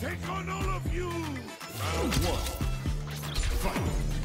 Take on all of you! Round one. Fight.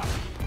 Ah!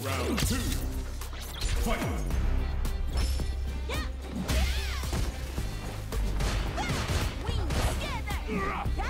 Round two. Fight. Zongia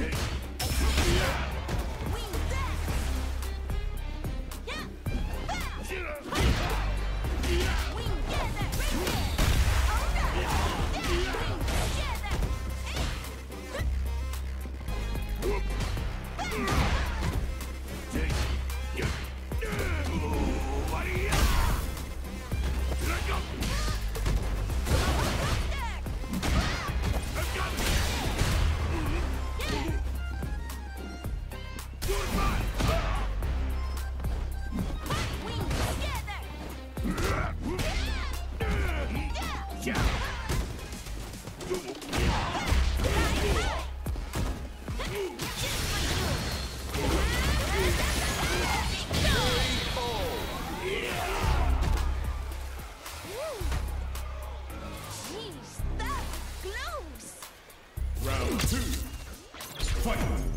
Take Fight.